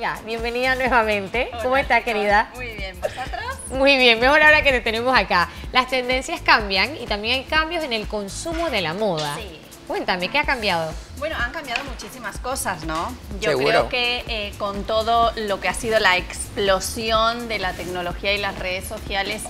Olga, bienvenida nuevamente. ¿Cómo está, querida? Muy bien, ¿vosotros? Muy bien, mejor ahora que te tenemos acá. Las tendencias cambian y también hay cambios en el consumo de la moda. Sí. Cuéntame, ¿qué ha cambiado? Bueno, han cambiado muchísimas cosas, ¿no? Yo Seguro. creo que eh, con todo lo que ha sido la explosión de la tecnología y las redes sociales,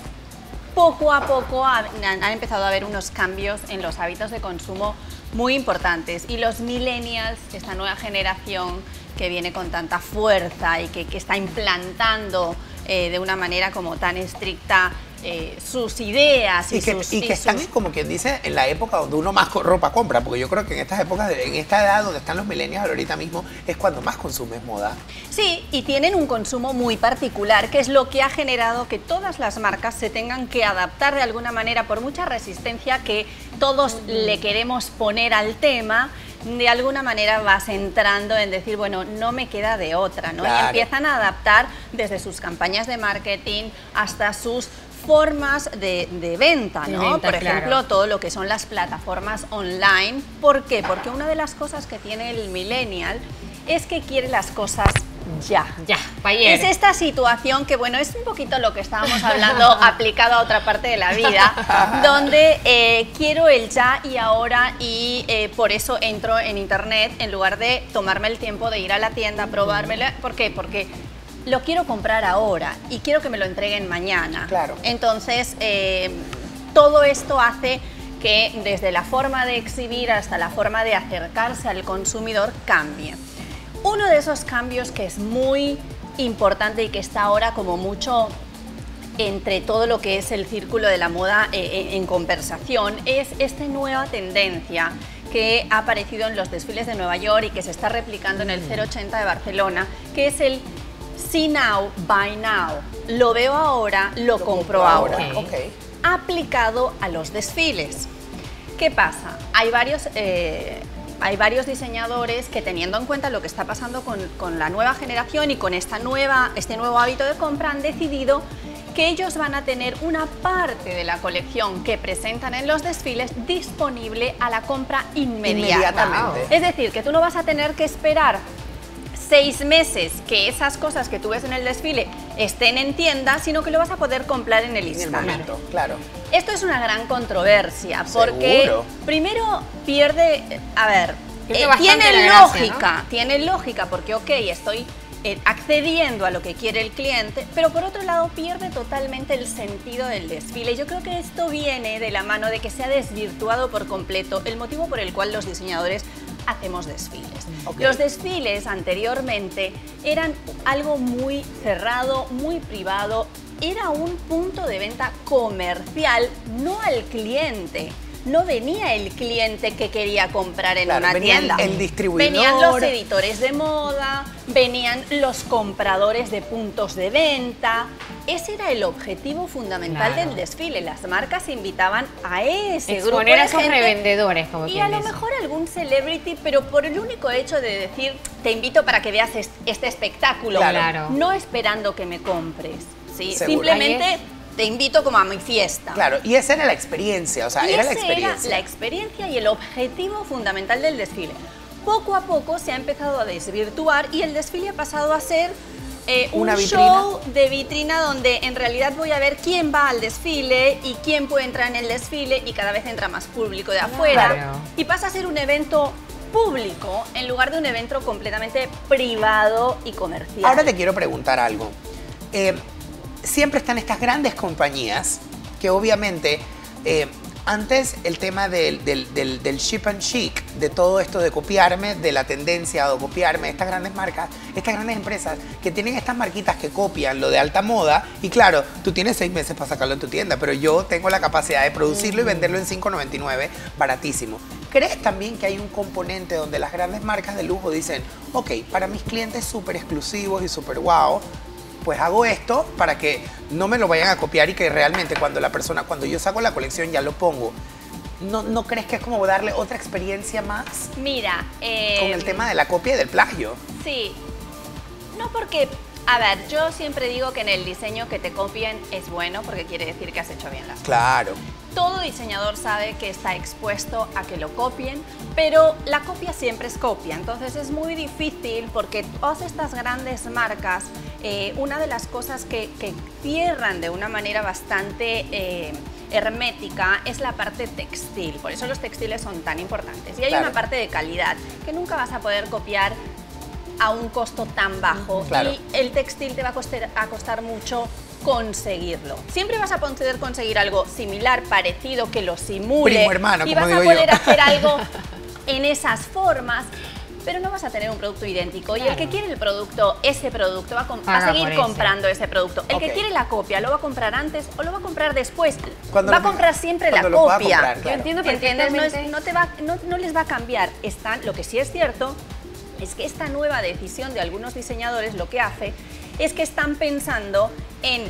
poco a poco han, empezado a haber unos cambios en los hábitos de consumo muy importantes. Y los millennials, esta nueva generación que viene con tanta fuerza y que, que está implantando eh, de una manera como tan estricta eh, sus ideas y, Y que, sus... y que están, sus- como quien dice, en la época donde uno más ropa compra, porque yo creo que en estas épocas, en esta edad donde están los millennials ahorita mismo, es cuando más consumes moda. Sí, y tienen un consumo muy particular, que es lo que ha generado que todas las marcas se tengan que adaptar de alguna manera por mucha resistencia que todos le queremos poner al tema. De alguna manera vas entrando en decir, bueno, no me queda de otra, ¿no? Claro. Y empiezan a adaptar desde sus campañas de marketing hasta sus formas de, de venta, De ¿no? venta, Por ejemplo, claro. todo lo que son las plataformas online. ¿Por qué? Porque una de las cosas que tiene el millennial es que quiere las cosas ya. Ya, ayer. Es esta situación que, bueno, es un poquito lo que estábamos hablando aplicado a otra parte de la vida, donde eh, quiero el ya y ahora y eh, por eso entro en internet en lugar de tomarme el tiempo de ir a la tienda, probármela. ¿Por qué? Porque lo quiero comprar ahora y quiero que me lo entreguen mañana. Claro. Entonces, eh, todo esto hace que desde la forma de exhibir hasta la forma de acercarse al consumidor cambie. Uno de esos cambios que es muy importante y que está ahora como mucho entre todo lo que es el círculo de la moda eh, eh, en conversación es esta nueva tendencia que ha aparecido en los desfiles de Nueva York y que se está replicando en el 080 de Barcelona, que es el See Now, Buy Now. Lo veo ahora, lo, compro ahora. Aplicado a los desfiles. ¿Qué pasa? Hay varios, eh, hay varios diseñadores que teniendo en cuenta lo que está pasando con, con la nueva generación y con esta nueva, este nuevo hábito de compra han decidido que ellos van a tener una parte de la colección que presentan en los desfiles disponible a la compra inmediata. Inmediatamente. Es decir, que tú no vas a tener que esperar seis meses que esas cosas que tú ves en el desfile estén en tienda, sino que lo vas a poder comprar en el En el instante. momento, claro. Esto es una gran controversia porque Seguro. primero pierde, a ver, eh, tiene gracia, lógica, tiene lógica porque ok, estoy eh, accediendo a lo que quiere el cliente, pero por otro lado pierde totalmente el sentido del desfile. Yo creo que esto viene de la mano de que se ha desvirtuado por completo el motivo por el cual los diseñadores hacemos desfiles. Los desfiles anteriormente eran algo muy cerrado, muy privado, era un punto de venta comercial, no al cliente. No venía el cliente que quería comprar en Claro, una venía tienda. el distribuidor. Venían los editores de moda, venían los compradores de puntos de venta. Ese era el objetivo fundamental Claro. del desfile. Las marcas invitaban a ese grupo Exponer de a esos gente revendedores, como y a lo dice. mejor algún celebrity, pero por el único hecho de decir, te invito para que veas es- este espectáculo, Claro. no esperando que me compres, ¿sí? Seguro. Simplemente Ahí te invito como a mi fiesta. Claro, y esa era la experiencia, o sea, y era la experiencia. era la experiencia y el objetivo fundamental del desfile. Poco a poco se ha empezado a desvirtuar y el desfile ha pasado a ser eh, un vitrina. show de vitrina donde en realidad voy a ver quién va al desfile y quién puede entrar en el desfile y cada vez entra más público de afuera Claro. y pasa a ser un evento público en lugar de un evento completamente privado y comercial. Ahora te quiero preguntar algo. Eh, siempre están estas grandes compañías que obviamente eh, antes el tema del, del, del, del ship and chic, de todo esto de copiarme, de la tendencia de copiarme, estas grandes marcas, estas grandes empresas que tienen estas marquitas que copian lo de alta moda y claro, tú tienes seis meses para sacarlo en tu tienda, pero yo tengo la capacidad de producirlo y venderlo en 5.99, baratísimo. ¿Crees también que hay un componente donde las grandes marcas de lujo dicen, ok, para mis clientes súper exclusivos y súper wow, pues hago esto para que no me lo vayan a copiar y que realmente cuando la persona, cuando yo saco la colección ya lo pongo. ¿No, no crees que es como darle otra experiencia más Mira, eh, con el tema de la copia y del plagio? Sí. No porque, a ver, yo siempre digo que en el diseño que te copien es bueno porque quiere decir que has hecho bien las cosas. Claro. todo diseñador sabe que está expuesto a que lo copien, pero la copia siempre es copia, entonces es muy difícil porque todas estas grandes marcas, eh, una de las cosas que, cierran de una manera bastante eh, hermética es la parte textil, por eso los textiles son tan importantes. Y hay una parte de calidad que nunca vas a poder copiar a un costo tan bajo y el textil te va a costar, a costar mucho conseguirlo. Siempre vas a poder conseguir algo similar, parecido, que lo simule. y vas a poder hacer algo en esas formas pero no vas a tener un producto idéntico. Y el que quiere el producto, ese producto, va a, seguir comprando ese. producto. El que quiere la copia, ¿lo va a comprar antes o lo va a comprar después? va a comprar siempre la copia. Yo entiendo que No, te va, no, les va a cambiar. Están, lo que sí es cierto es que esta nueva decisión de algunos diseñadores lo que hace es que están pensando en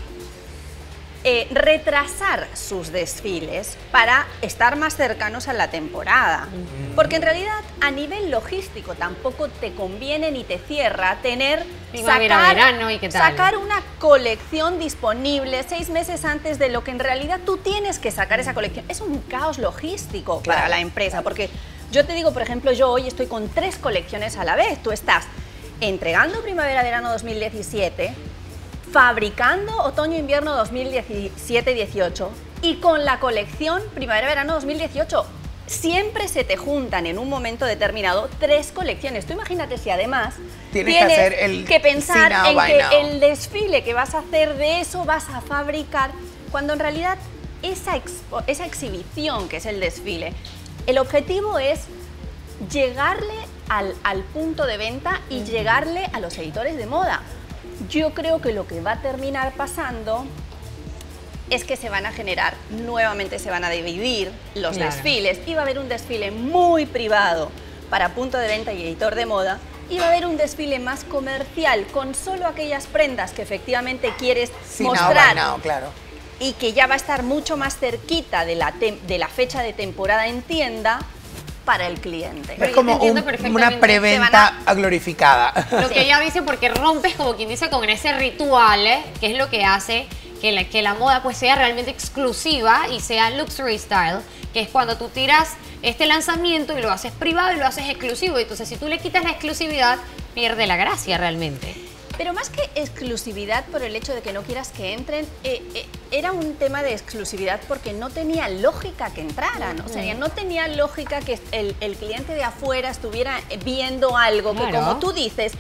eh, retrasar sus desfiles para estar más cercanos a la temporada. Porque en realidad a nivel logístico tampoco te conviene ni te cierra tener sacar, sacar una colección disponible seis meses antes de lo que en realidad tú tienes que sacar esa colección. Es un caos logístico para la empresa porque yo te digo, por ejemplo, yo hoy estoy con tres colecciones a la vez. Tú estás entregando primavera-verano 2017, fabricando otoño-invierno 2017-18 y con la colección primavera-verano 2018. Siempre se te juntan en un momento determinado tres colecciones. Tú imagínate si además tienes, que, hacer el que pensar en que el desfile que vas a hacer de eso vas a fabricar, cuando en realidad esa, esa exhibición que es el desfile, el objetivo es llegarle al, al punto de venta y llegarle a los editores de moda. Yo creo que lo que va a terminar pasando es que se van a generar, nuevamente se van a dividir los desfiles. Y va a haber un desfile muy privado para punto de venta y editor de moda. Y va a haber un desfile más comercial con solo aquellas prendas que efectivamente quieres mostrar claro. y que ya va a estar mucho más cerquita de la, de la fecha de temporada en tienda para el cliente. Es como una preventa glorificada. Lo que ella dice porque rompes como quien dice con ese ritual, ¿eh? que es lo que hace que la, que la moda pues sea realmente exclusiva y sea luxury style, que es cuando tú tiras este lanzamiento y lo haces privado y lo haces exclusivo. Entonces si tú le quitas la exclusividad, pierde la gracia realmente. Pero más que exclusividad por el hecho de que no quieras que entren, eh, eh, era un tema de exclusividad porque no tenía lógica que entraran. O sea, no tenía lógica que el, cliente de afuera estuviera viendo algo que, como tú dices,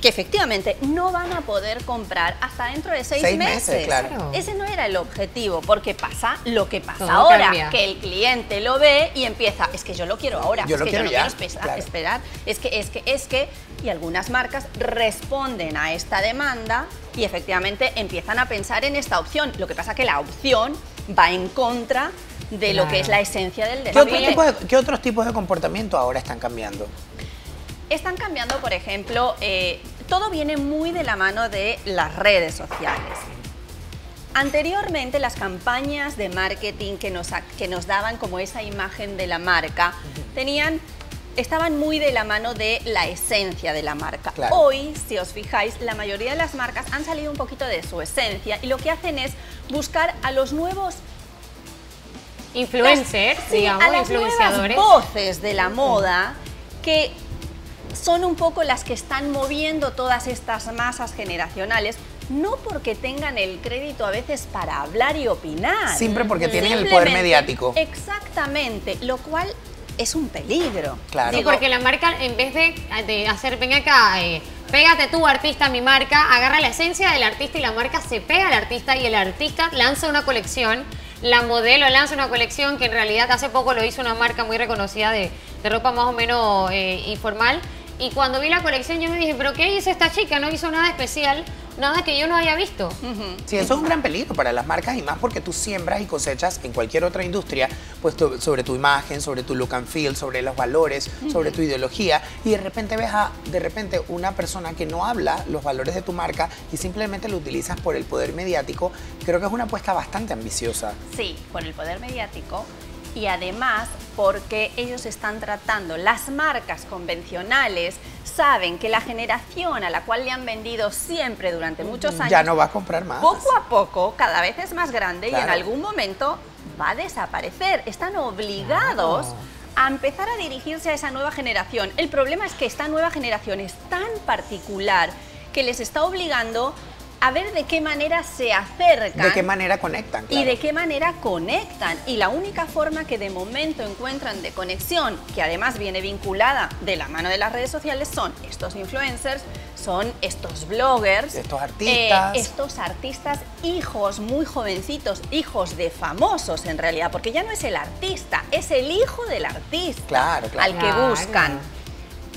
que efectivamente no van a poder comprar hasta dentro de seis, meses. claro. Ese no era el objetivo, porque pasa lo que pasa ahora, que el cliente lo ve y empieza, es que yo lo quiero ahora, es que yo no quiero esperar, es que, es que, es que, y algunas marcas responden a esta demanda y efectivamente empiezan a pensar en esta opción. Lo que pasa que la opción va en contra de lo que es la esencia del desfile. ¿Qué, otros tipos de comportamiento ahora están cambiando? Están cambiando, por ejemplo, eh, todo viene muy de la mano de las redes sociales. Anteriormente las campañas de marketing que nos, que nos daban como esa imagen de la marca tenían estaban muy de la mano de la esencia de la marca. Hoy, si os fijáis, la mayoría de las marcas han salido un poquito de su esencia y lo que hacen es buscar a los nuevos influencers, digamos, a las influenciadores. voces de la moda que son un poco las que están moviendo todas estas masas generacionales, no porque tengan el crédito a veces para hablar y opinar. Siempre porque tienen el poder mediático. Exactamente, lo cual es un peligro. Claro. Sí, porque la marca, en vez de, hacer, ven acá, eh, pégate tú, artista, mi marca, agarra la esencia del artista y la marca se pega al artista y el artista lanza una colección, la modelo lanza una colección que en realidad hace poco lo hizo una marca muy reconocida de, ropa más o menos eh, informal y cuando vi la colección yo me dije, ¿pero qué hizo esta chica? No hizo nada especial, nada que yo no haya visto. Sí, eso es un gran peligro para las marcas y más porque tú siembras y cosechas en cualquier otra industria pues sobre tu imagen, sobre tu look and feel, sobre los valores, sobre tu ideología y de repente ves a de repente una persona que no habla los valores de tu marca y simplemente lo utilizas por el poder mediático, creo que es una apuesta bastante ambiciosa. Sí, por el poder mediático y además porque ellos están tratando, las marcas convencionales saben que la generación a la cual le han vendido siempre durante muchos años... Ya no va a comprar más. Poco a poco, cada vez es más grande y en algún momento va a desaparecer. Están obligados a empezar a dirigirse a esa nueva generación. El problema es que esta nueva generación es tan particular que les está obligando a ver de qué manera se acercan. De qué manera conectan. Y de qué manera conectan. Y la única forma que de momento encuentran de conexión, que además viene vinculada de la mano de las redes sociales, son estos influencers, son estos bloggers. Estos artistas. Eh, estos artistas, hijos muy jovencitos, hijos de famosos en realidad, porque ya no es el artista, es el hijo del artista claro, claro. al que buscan.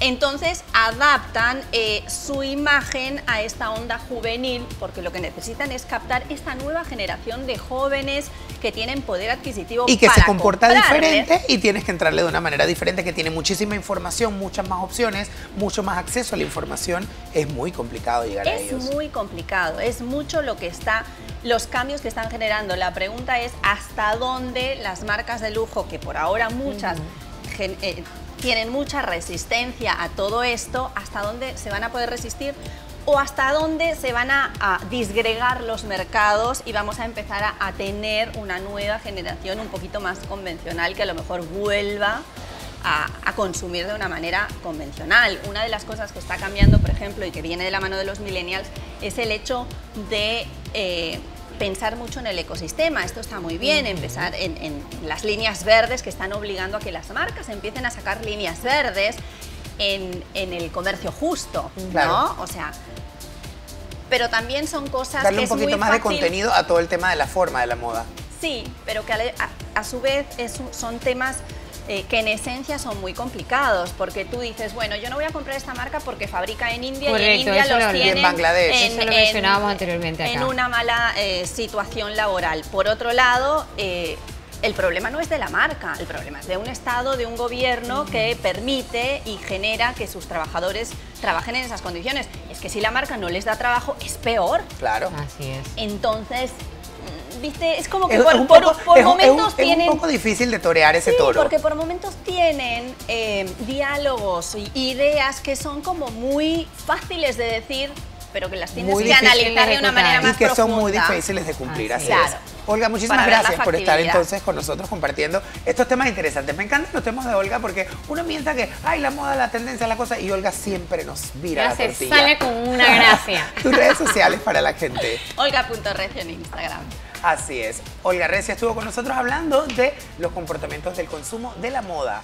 Entonces adaptan eh, su imagen a esta onda juvenil porque lo que necesitan es captar esta nueva generación de jóvenes que tienen poder adquisitivo y que se comporta diferente y tienes que entrarle de una manera diferente que tiene muchísima información, muchas más opciones, mucho más acceso a la información. Es muy complicado llegar a ellos. Es muy complicado, es mucho lo que está los cambios que están generando. La pregunta es hasta dónde las marcas de lujo que por ahora muchas eh, tienen mucha resistencia a todo esto, ¿hasta dónde se van a poder resistir? o hasta dónde se van a, disgregar los mercados y vamos a empezar a, tener una nueva generación un poquito más convencional que a lo mejor vuelva a, consumir de una manera convencional. Una de las cosas que está cambiando, por ejemplo, y que viene de la mano de los millennials, es el hecho de... Eh, pensar mucho en el ecosistema. Esto está muy bien, empezar en, las líneas verdes que están obligando a que las marcas empiecen a sacar líneas verdes en, el comercio justo, ¿no? O sea, pero también son cosas Darle que un poquito más de contenido a todo el tema de la forma de la moda. Sí, pero que a, su vez son temas eh, que en esencia son muy complicados, porque tú dices, bueno, yo no voy a comprar esta marca porque fabrica en India y en India los tienen en Bangladesh. En, eso lo mencionábamos anteriormente acá. En una mala eh, situación laboral. Por otro lado, eh, el problema no es de la marca, el problema es de un Estado, de un gobierno que permite y genera que sus trabajadores trabajen en esas condiciones. Es que si la marca no les da trabajo, es peor. Claro. Así es. Entonces, ¿viste? Es como que por, momentos tienen... Es un poco difícil de torear ese sí, toro. porque por momentos tienen eh, diálogos y ideas que son como muy fáciles de decir, pero que las tienes que analizar de, una manera más Y que son muy difíciles de cumplir, así, claro. Olga, muchísimas gracias por estar entonces con nosotros compartiendo estos temas interesantes. Me encantan los temas de Olga porque uno piensa que, ay, la moda, la tendencia, la cosa, y Olga siempre nos vira la tortilla. sale con una gracia. Tus redes sociales para la gente. Olga.recio en Instagram. Así es. Olga Recia estuvo con nosotros hablando de los comportamientos del consumo de la moda.